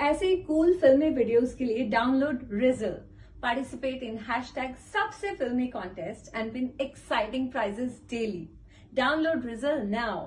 ऐसे ही कूल फिल्मी वीडियोस के लिए download Rizzle participate in hashtag सबसे फिल्मी contest and win exciting prizes daily download Rizzle now